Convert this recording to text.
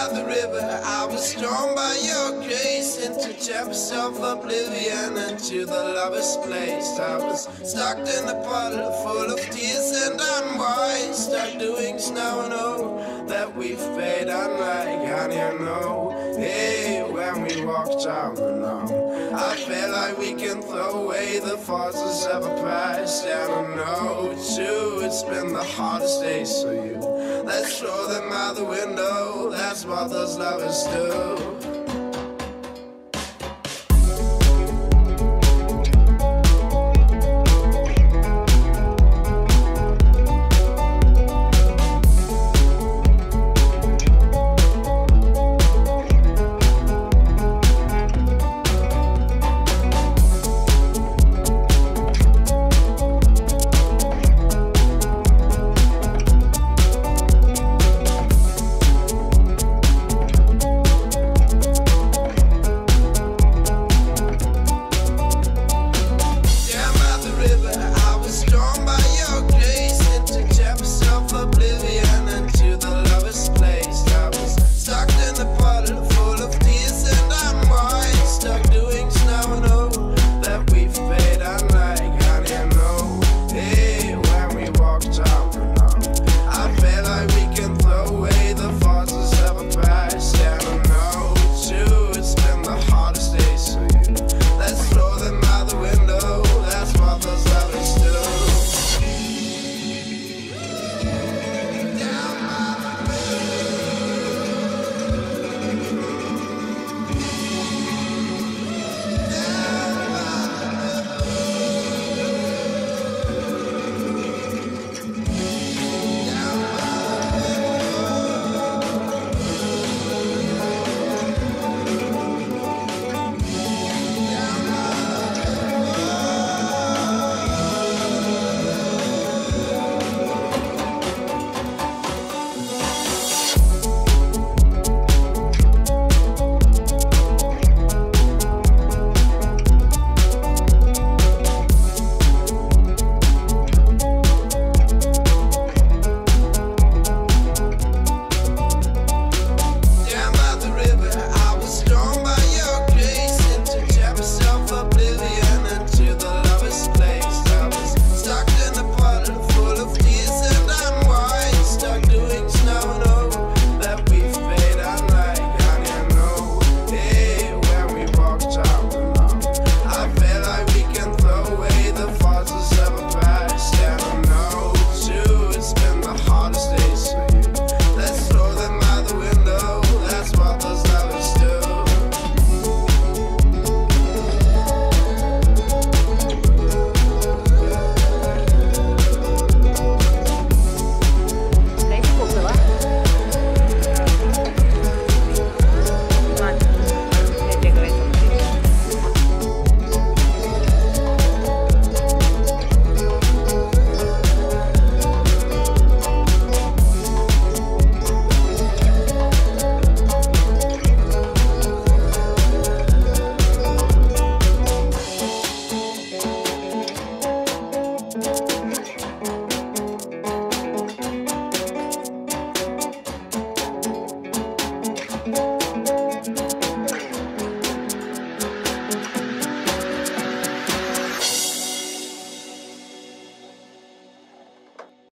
by the river. I was drawn by your grace into depths of oblivion, into the lover's place. I was stuck in a puddle full of tears and unwise. Our doing now know that we fade unlike, honey, I know. We can throw away the forces of a past, and I know too, it's been the hardest days for you. Let's throw them out the window, that's what those lovers do.